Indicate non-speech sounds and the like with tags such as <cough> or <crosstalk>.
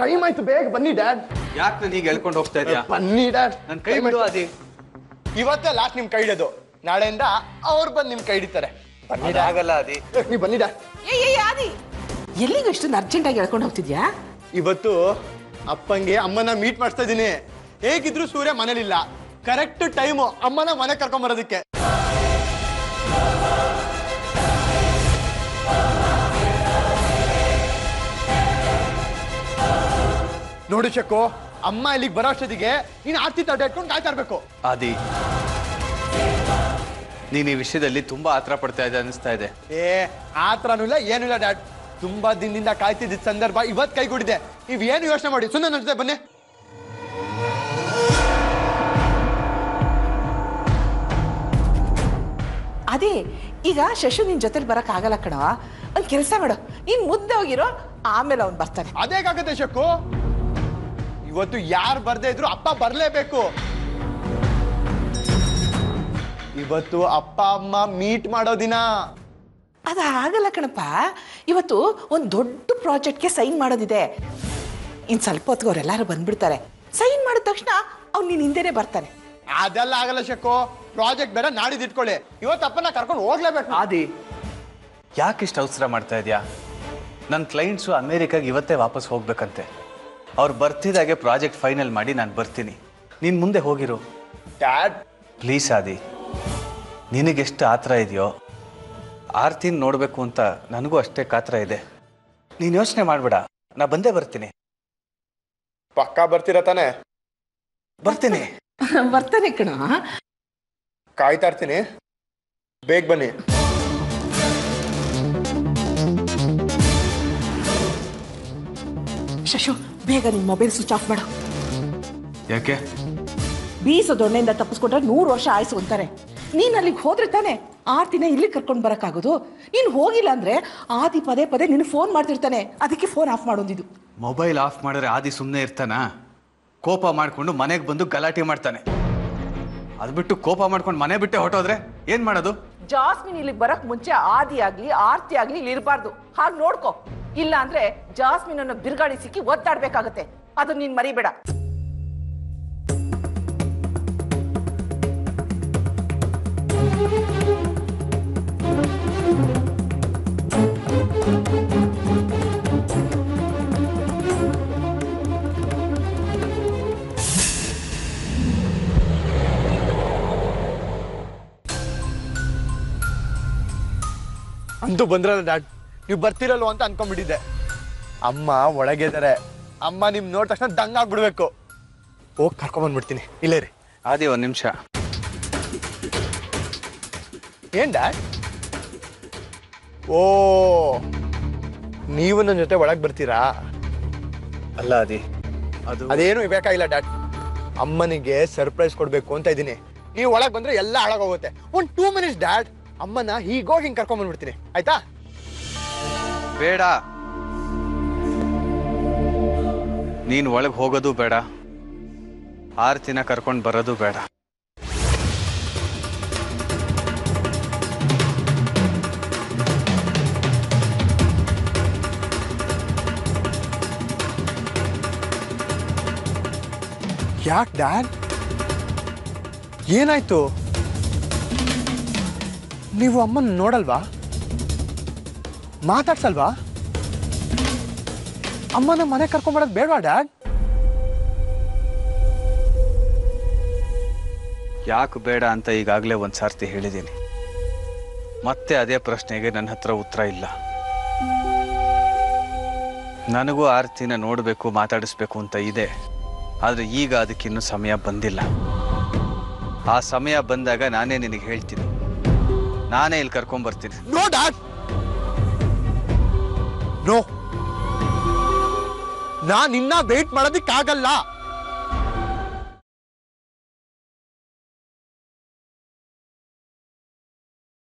Time ಆಯ್ತು ಬೇಗ ಬನ್ನಿ ಡ್ಯಾಡ್ ಯಾಕೆ ನಾನು ಈಗ ಹೇಳ್ಕೊಂಡು ಹೋಗ್ತಾ ಇದೆಯಾ? ಬನ್ನಿ ಡ್ಯಾಡ್ ನನ್ನ ಕೈ ಬಿಡು ಆದಿ. ಇವತ್ತೇ ಲಾಸ್ಟ್ ನಿಮ್ ಕೈ ಹಿಡೋದು ನಾಳೆಯಿಂದ ಅವ್ರು ಬಂದು ನಿಮ್ ಕೈ ಹಿಡಿತಾರೆ. ಬನ್ನಿ ಆಗಲ್ಲ ಅದಿ ನೀವು ಬನ್ನಿ ಡ್ಯಾಡ್ ಏ ಏ ಆದಿ. ಎಲ್ಲಿಗೆ ಇಷ್ಟೊಂದು ಅರ್ಜೆಂಟಾಗಿ ಹೇಳ್ಕೊಂಡು ಹೋಗ್ತಿದ್ಯಾ? ಇವತ್ತು ಅಪ್ಪಂಗೆ ಅಮ್ಮನ ಮೀಟ್ ಮಾಡಿಸ್ತಾ ಇದೀನಿ. ಹೇಗಿದ್ರು ಸೂರ್ಯ ಮನೇಲಿಲ್ಲ. ಕರೆಕ್ಟ್ ಟೈಮು ಅಮ್ಮನ ಮನೆ ಕರ್ಕೊಂಡ್ ಬರೋದಕ್ಕೆ. ನೋಡು ಶಕು ಅಮ್ಮ ಇಲ್ಲಿಗೆ ಬರೋ ಅಷ್ಟೊತ್ತಿಗೆ ನೀನು ಆರ್ತಿ ತಡೆ ಇಟ್ಕೊಂಡು ಕಾಯ್ತಾ ಇರ್ಬೇಕು. ಆದಿ ನೀನು ಈ ವಿಷಯದಲ್ಲಿ ತುಂಬಾ ಆತರ ಪಡ್ತಾ ಇದೆ ಅನಿಸ್ತಾ ಇದೆ. ಏ ಆ ಥರನೂ ಇಲ್ಲ ಏನೂ ಇಲ್ಲ ಡ್ಯಾಡ್. ತುಂಬಾ ದಿನದಿಂದ ಕಾಯ್ತಿದ್ದ ಸಂದರ್ಭ ಇವತ್ತು ಕೈಗೂಡಿದೆ. ನೀವು ಏನು ಯೋಚನೆ ಮಾಡಿ? ಸುಮ್ಮನೆ ನನ್ನ ಜೊತೆ ಬನ್ನಿ. ಅದೇ ಈಗ ಶಶು ನಿನ್ ಜೊತೆಲಿ ಬರಕ್ ಆಗಲ್ಲ ಕಣವ ಒಂದ್ ಕೆಲಸ ಮಾಡು. ನೀನ್ ಮುದ್ದೆ ಹೋಗಿರೋ ಆಮೇಲೆ ಅವ್ನು ಬರ್ತಾನೆ. ಅದೇಗಾಗತ್ತೆ ಶಕ್ಕು ಇವತ್ತು ಯಾರು ಬರ್ದೇ ಇದ್ರು ಅಪ್ಪ ಬರ್ಲೇಬೇಕು. ಇವತ್ತು ಅಪ್ಪ ಅಮ್ಮ ಮೀಟ್ ಮಾಡೋ ದಿನ. ಅದು ಆಗಲ್ಲ ಕಣಪ್ಪ. ಇವತ್ತು ಒಂದು ದೊಡ್ಡ ಪ್ರಾಜೆಕ್ಟ್ಗೆ ಸೈನ್ ಮಾಡೋದಿದೆ. ಇನ್ ಸ್ವಲ್ಪ ಹೊತ್ತಿಗೆ ಅವರೆಲ್ಲರೂ ಬಂದ್ಬಿಡ್ತಾರೆ. ಸೈನ್ ಮಾಡಿದ ತಕ್ಷಣ ಅವ್ನು ನೀನು ಹಿಂದೆನೆ ಬರ್ತಾನೆ. ಅದೆಲ್ಲ ಆಗಲ್ಲ ಶಕ್ಕು ಪ್ರಾಜೆಕ್ಟ್ ಬೇರೆ ನಾಡಿದ್ದು ಇಟ್ಕೊಳ್ಳಿ. ಇವತ್ತು ಅಪ್ಪನ ಕರ್ಕೊಂಡು ಹೋಗ್ಲೇಬೇಕು. ಆದಿ ಯಾಕೆ ಇಷ್ಟು ಅವಸರ ಮಾಡ್ತಾ ಇದೆಯಾ? ನನ್ನ ಕ್ಲೈಂಟ್ಸು ಅಮೇರಿಕಾಗೆ ಇವತ್ತೇ ವಾಪಸ್ ಹೋಗ್ಬೇಕಂತೆ. ಅವ್ರು ಬರ್ತಿದಾಗೆ ಪ್ರಾಜೆಕ್ಟ್ ಫೈನಲ್ ಮಾಡಿ ನಾನು ಬರ್ತೀನಿ. ನೀನು ಮುಂದೆ ಹೋಗಿರು. ಡ್ಯಾಡ್ ಪ್ಲೀಸ್ ಆದಿ ನಿನಗೆಷ್ಟು ಆತರ ಇದೆಯೋ? ಆರ್ತಿನ ನೋಡಬೇಕು ಅಂತ ನನಗೂ ಅಷ್ಟೇ ಕಾತರ ಇದೆ. ನೀನು ಯೋಚನೆ ಮಾಡಬೇಡ ನಾ ಬಂದೇ ಬರ್ತೀನಿ. ಪಕ್ಕಾ ಬರ್ತೀರ ತಾನೆ? ಬರ್ತೀನಿ. <laughs> ಬರ್ತಾನೆ ಕಣ. ಕಾಯ್ತಾ ಇರ್ತೀನಿ. ಬೇಗ ಬನ್ನಿ. ಶಶು ಬೇಗ ನಿನ್ ಮೊಬೈಲ್ ಸ್ವಿಚ್ ಆಫ್ ಮಾಡು. ಯಾಕೆ? ಬೀಸೋ ದೊಣ್ಣೆಯಿಂದ ತಪ್ಪಿಸ್ಕೊಂಡ್ರೆ ನೂರು ವರ್ಷ ಆಯ್ಸು ಅಂತಾರೆ. ನೀನ್ ಅಲ್ಲಿಗೆ ಹೋದ್ರೆ ತಾನೆ ಆರ್ತಿನ ಇಲ್ಲಿ ಕರ್ಕೊಂಡು ಬರಕ್ಕಾಗೋದು? ನೀನ್ ಹೋಗಿಲ್ಲ ಅಂದ್ರೆ ಆದಿ ಪದೇ ಪದೇ ನಿನ್ ಫೋನ್ ಮಾಡ್ತಿರ್ತಾನೆ. ಅದಕ್ಕೆ ಫೋನ್ ಆಫ್ ಮಾಡೋದಿದು. ಮೊಬೈಲ್ ಆಫ್ ಮಾಡಿದ್ರೆ ಆದಿ ಸುಮ್ಮನೆ ಇರ್ತಾನ? ಕೋಪ ಮಾಡಿಕೊಂಡು ಮನೆಗೆ ಬಂದು ಗಲಾಟೆ ಮಾಡ್ತಾನೆ. ಅದು ಬಿಟ್ಟು ಕೋಪ ಮಾಡ್ಕೊಂಡು ಮನೆ ಬಿಟ್ಟೆ ಹೊಟ್ಟೋದ್ರೆ ಏನು ಮಾಡೋದು? ಜಾಸ್ಮಿನ್ ಇಲ್ಲಿಗೆ ಬರಕ್ ಮುಂಚೆ ಆದಿ ಆಗ್ಲಿ, ಆರ್ತಿ ಆಗ್ಲಿ ಇಲ್ಲಿ ಇರಬಾರ್ದು ಹಾಗೆ ನೋಡ್ಕೋ. ಇಲ್ಲ ಅಂದ್ರೆ ಜಾಸ್ಮಿನ್ ಅನ್ನು ಬಿರುಗಾಳಿ ಸಿಕ್ಕಿ ಒದ್ದಾಡ್ಬೇಕಾಗತ್ತೆ. ಅದು ನೀನ್ ಮರಿಬೇಡ. ಅಂತೂ ಬಂದ್ರಲ್ಲ ಡ್ಯಾಡ್ ನೀವು ಬರ್ತಿರಲ್ವ ಅಂತ ಅನ್ಕೊಂಡ್ಬಿಟ್ಟಿದ್ದೆ. ಅಮ್ಮ ಒಳಗಿದ್ದಾರೆ ಅಮ್ಮ ನಿಮ್ ನೋಡಿದ ತಕ್ಷಣ ದಂಗಾಗ್ಬಿಡ್ಬೇಕು ಹೋಗಿ ಕರ್ಕೊಂಬಂದ್ಬಿಡ್ತೀನಿ ಇಲ್ಲೇ ರೀ ಆದಿ ಒಂದು ನಿಮಿಷ. ಏನ್ ಡ್ಯಾಡ್ ಓ ನೀವು ನನ್ನ ಜೊತೆ ಒಳಗೆ ಬರ್ತೀರಾ? ಅಲ್ಲ ಅದಿ ಅದು ಅದೇನು ಬೇಕಾಗಿಲ್ಲ ಡ್ಯಾಡ್ ಅಮ್ಮನಿಗೆ ಸರ್ಪ್ರೈಸ್ ಕೊಡಬೇಕು ಅಂತ ಇದ್ದೀನಿ. ನೀವು ಒಳಗೆ ಬಂದ್ರೆ ಎಲ್ಲ ಹಾಳಾಗೋಗುತ್ತೆ. ಒಂದು ಟೂ ಮಿನಿಟ್ಸ್ ಡ್ಯಾಡ್ ಅಮ್ಮನ ಹೀಗೋಗಿ ಹಿಂಗ್ ಕರ್ಕೊಂಡ್ ಬಂದ್ಬಿಡ್ತೀನಿ. ಆಯ್ತಾ? ಬೇಡ. ನೀನು ಒಳಗೆ ಹೋಗೋದು ಬೇಡ. ಆರ್ತಿನ ಕರ್ಕೊಂಡು ಬರೋದು ಬೇಡ. ಯಾಕೆ ಡ್ಯಾಡ್? ಏನಾಯ್ತು? ನೀವು ಅಮ್ಮನ ನೋಡಲ್ವಾ? ಮಾತಾಡ್ಸಲ್ವಾ? ಅಮ್ಮನ ಮನೆ ಕರ್ಕೊಂಬರೋದು ಬೇಡವಾ, ಡ್ಯಾಡ್? ಯಾಕೆ ಬೇಡ ಅಂತ ಈಗಾಗಲೇ ಒಂದು ಸಾರ್ತಿ ಹೇಳಿದ್ದೀನಿ. ಮತ್ತೆ ಅದೇ ಪ್ರಶ್ನೆಗೆ ನನ್ನ ಹತ್ರ ಉತ್ತರ ಇಲ್ಲ. ನನಗೂ ಆರ್ತಿನ ನೋಡಬೇಕು, ಮಾತಾಡಿಸ್ಬೇಕು ಅಂತ ಇದೆ. ಆದರೆ ಈಗ ಅದಕ್ಕಿನ್ನೂ ಸಮಯ ಬಂದಿಲ್ಲ. ಆ ಸಮಯ ಬಂದಾಗ ನಾನೇ ನಿನಗೆ ಹೇಳ್ತೀನಿ. ನಾನೇ ಇಲ್ಲಿ ಕರ್ಕೊಂಬರ್ತೀನಿ ನೋ ಡ್ಯಾಡ್ ನೋ ನಾನ್ ಇನ್ನ ವೇಟ್ ಮಾಡೋದಿಕ್ಕಾಗಲ್ಲ.